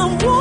someone